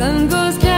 sun goes down.